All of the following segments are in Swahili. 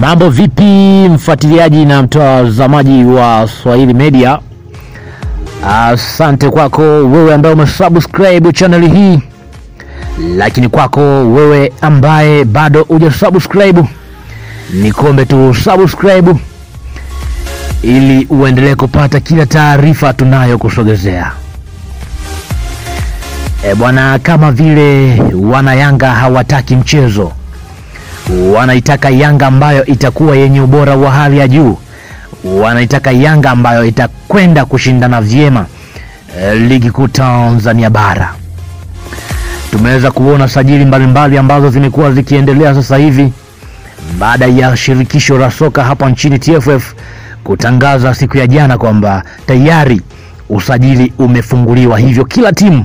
Mambo vipi, mfuatiliaji na mtazamaji wa Swahili Media? Asante kwako wewe ambaye umesubscribe channel hii, lakini kwako wewe ambaye bado hujasubscribe, nikombe tu subscribe ili uendelee kupata kila taarifa tunayokusogezea. E bwana, kama vile wana Yanga hawataki mchezo, wanaitaka Yanga ambayo itakuwa yenye ubora wa hali ya juu, wanaitaka Yanga ambayo itakwenda kushindana vyema. E, ligi kuu Tanzania bara. Tumeweza kuona sajili mbalimbali ambazo zimekuwa zikiendelea sasa hivi. Baada ya shirikisho la soka hapa nchini TFF kutangaza siku ya jana kwamba tayari usajili umefunguliwa, hivyo kila timu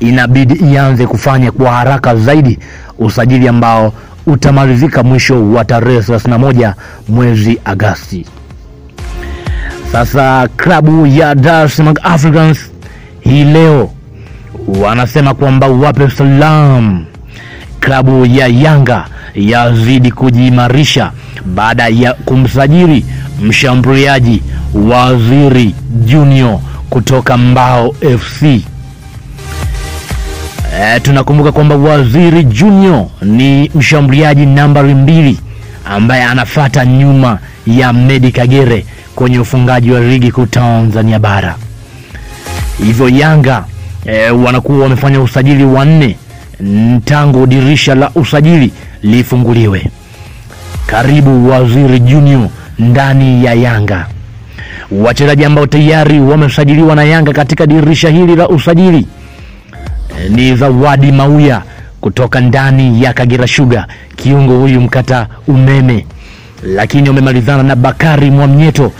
inabidi ianze kufanya kwa haraka zaidi usajili ambao utamalizika mwisho wa tarehe 31 mwezi Agasti. Sasa klabu ya Dar es Salaam Africans hii leo wanasema kwamba wape salam klabu ya Yanga yazidi kujiimarisha baada ya kumsajili mshambuliaji Waziri Junior kutoka Mbao FC. E, tunakumbuka kwamba Waziri Junior ni mshambuliaji nambari mbili ambaye anafata nyuma ya Medi Kagere kwenye ufungaji wa ligi kuu Tanzania bara. Hivyo Yanga e, wanakuwa wamefanya usajili wa nne tangu dirisha la usajili lifunguliwe. Karibu Waziri Junior ndani ya Yanga. Wachezaji ambao tayari wamesajiliwa na Yanga katika dirisha hili la usajili ni Zawadi Mauya kutoka ndani ya Kagera Sugar, kiungo huyu mkata umeme, lakini wamemalizana na Bakari Mwamnyeto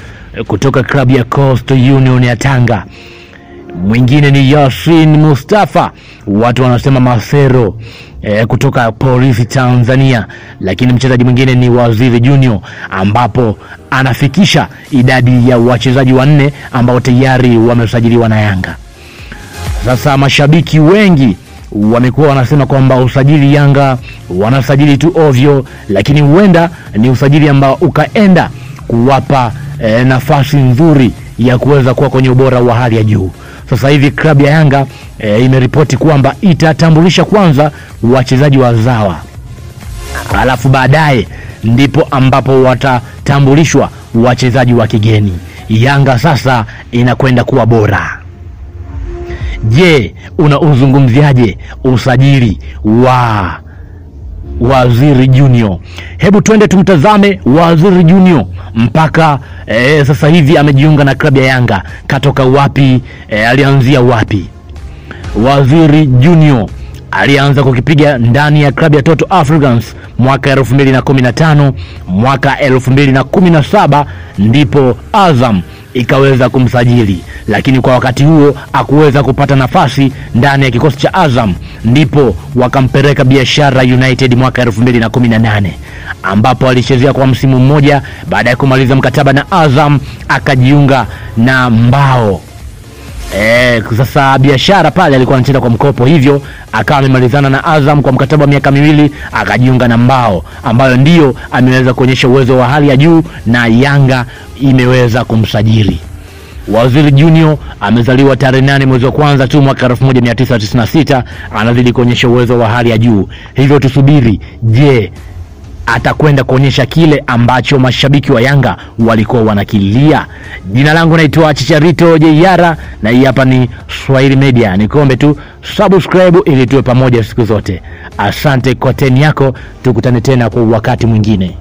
kutoka klabu ya Coastal Union ya Tanga. Mwingine ni Yasin Mustafa, watu wanasema Masero e, kutoka Polisi Tanzania, lakini mchezaji mwingine ni Waziri Junior, ambapo anafikisha idadi ya wachezaji wanne ambao tayari wamesajiliwa na Yanga. Sasa mashabiki wengi wamekuwa wanasema kwamba usajili Yanga wanasajili tu ovyo, lakini huenda ni usajili ambao ukaenda kuwapa e, nafasi nzuri ya kuweza kuwa kwenye ubora wa hali ya juu. Sasa hivi klabu ya Yanga e, imeripoti kwamba itatambulisha kwanza wachezaji wazawa, alafu baadaye ndipo ambapo watatambulishwa wachezaji wa kigeni. Yanga sasa inakwenda kuwa bora. Je, unauzungumziaje usajili wa Waziri Junior? Hebu twende tumtazame Waziri Junior mpaka e, sasa hivi amejiunga na klabu ya Yanga. Katoka wapi? E, alianzia wapi? Waziri Junior alianza kukipiga ndani ya klabu ya Toto Africans mwaka 2015 mwaka 2017 ndipo Azam ikaweza kumsajili, lakini kwa wakati huo akuweza kupata nafasi ndani ya kikosi cha Azam, ndipo wakampeleka Biashara United mwaka 2018 ambapo alichezea kwa msimu mmoja. Baada ya kumaliza mkataba na Azam akajiunga na Mbao. Sasa Biashara pale alikuwa anacheza kwa mkopo, hivyo akawa amemalizana na Azam kwa mkataba wa miaka miwili, akajiunga na Mbao ambayo ndiyo ameweza kuonyesha uwezo wa hali ya juu na Yanga imeweza kumsajili. Waziri Junior amezaliwa tarehe nane mwezi wa kwanza tu mwaka 1996 anazidi kuonyesha uwezo wa hali ya juu, hivyo tusubiri, je, atakwenda kuonyesha kile ambacho mashabiki wa Yanga walikuwa wanakilia. Jina langu naitwa Chicharito Jeyara na hii hapa ni Swahili Media. Nikombe tu subscribe ili tuwe pamoja siku zote. Asante kwa teni yako, tukutane tena kwa wakati mwingine.